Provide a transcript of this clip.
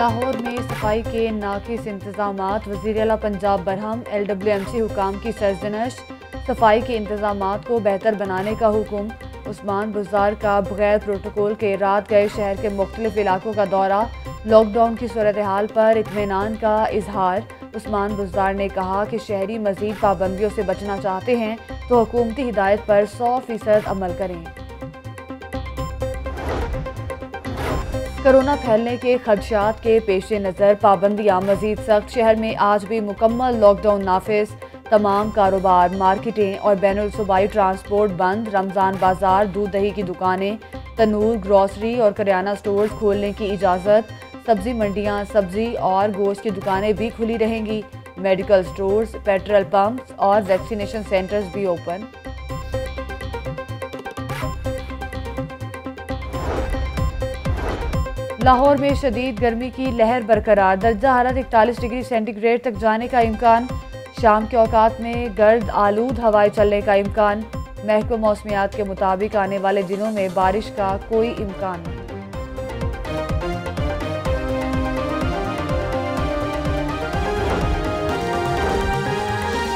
लाहौर में सफ़ाई के नाकिस इंतज़ाम वज़ीर अला Punjab Barham, L W M C हुकाम की सरजनश, सफ़ाई के इंतज़ाम को बेहतर बनाने का हुक्म। उस्मान बुजार का बगैर प्रोटोकॉल के रात गए शहर के मुख्तलिफ़ इलाकों का दौरा, लॉकडाउन की सूरत हाल पर इतमान का इजहार। उस्मान बुजार ने कहा कि शहरी मजीद पाबंदियों से बचना चाहते हैं तो हुकूमती हिदायत पर सौ फ़ीसद अमल करें। कोरोना फैलने के खदशात के पेश नज़र पाबंदियाँ मजीद सख्त। शहर में आज भी मुकम्मल लॉकडाउन नाफिज तमाम कारोबार, मार्केटें और बैन सूबाई ट्रांसपोर्ट बंद। रमज़ान बाज़ार, दूध दही की दुकानें, तनूर ग्रॉसरी और करियाना स्टोर खोलने की इजाज़त। सब्ज़ी मंडियाँ, सब्ज़ी और गोश्त की दुकानें भी खुली रहेंगी। मेडिकल स्टोर्स पेट्रोल पंप्स और वैक्सीनेशन सेंटर्स भी ओपन लाहौर में शदीद गर्मी की लहर बरकरार। दर्जा हालत इकतालीस डिग्री सेंटीग्रेड तक जाने का इम्कान। शाम के औकात में गर्द आलूद हवाएँ चलने का इम्कान। महकमा मौसमियात के मुताबिक आने वाले दिनों में बारिश का कोई इम्कान नहीं।